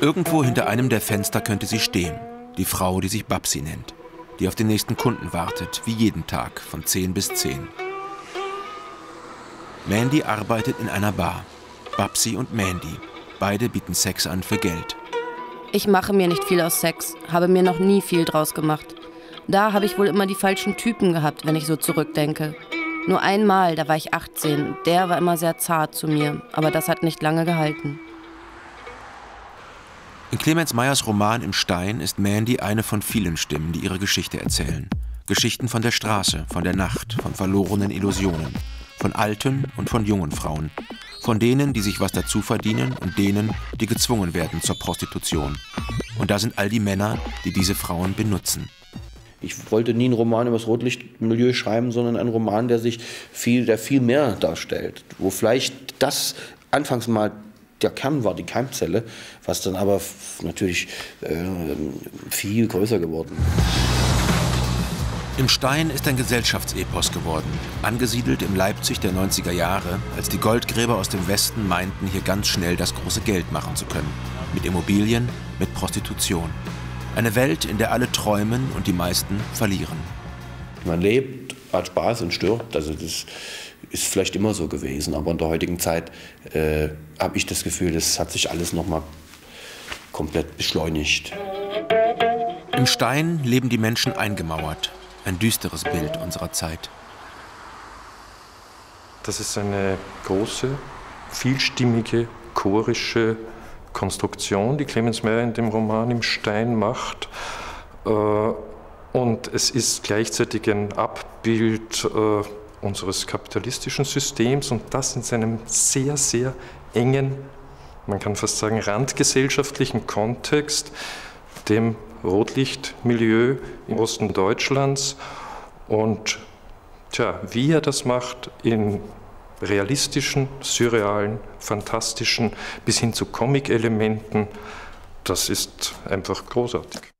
Irgendwo hinter einem der Fenster könnte sie stehen. Die Frau, die sich Babsi nennt. Die auf den nächsten Kunden wartet, wie jeden Tag, von 10 bis 10. Mandy arbeitet in einer Bar. Babsi und Mandy. Beide bieten Sex an für Geld. Ich mache mir nicht viel aus Sex, habe mir noch nie viel draus gemacht. Da habe ich wohl immer die falschen Typen gehabt, wenn ich so zurückdenke. Nur einmal, da war ich 18, der war immer sehr zart zu mir, aber das hat nicht lange gehalten. In Clemens Meyers Roman Im Stein ist Mandy eine von vielen Stimmen, die ihre Geschichte erzählen. Geschichten von der Straße, von der Nacht, von verlorenen Illusionen, von alten und von jungen Frauen, von denen, die sich was dazu verdienen und denen, die gezwungen werden zur Prostitution. Und da sind all die Männer, die diese Frauen benutzen. Ich wollte nie einen Roman über das Rotlichtmilieu schreiben, sondern einen Roman, der sich viel, der viel mehr darstellt, wo vielleicht das anfangs mal der Kern war, die Keimzelle, was dann aber natürlich äh, viel größer geworden. Im Stein ist ein Gesellschaftsepos geworden, angesiedelt im Leipzig der 90er Jahre, als die Goldgräber aus dem Westen meinten, hier ganz schnell das große Geld machen zu können. Mit Immobilien, mit Prostitution. Eine Welt, in der alle träumen und die meisten verlieren. Man lebt, hat Spaß und stirbt. Also das ist vielleicht immer so gewesen, aber in der heutigen Zeit äh, habe ich das Gefühl, das hat sich alles noch mal komplett beschleunigt. Im Stein leben die Menschen eingemauert. Ein düsteres Bild unserer Zeit. Das ist eine große, vielstimmige, chorische Konstruktion, die Clemens Meyer in dem Roman im Stein macht. Äh, und es ist gleichzeitig ein Abbild äh, unseres kapitalistischen Systems und das in seinem sehr, sehr engen, man kann fast sagen, randgesellschaftlichen Kontext, dem Rotlichtmilieu im Osten Deutschlands. Und tja, wie er das macht in realistischen, surrealen, fantastischen bis hin zu Comic-Elementen, das ist einfach großartig.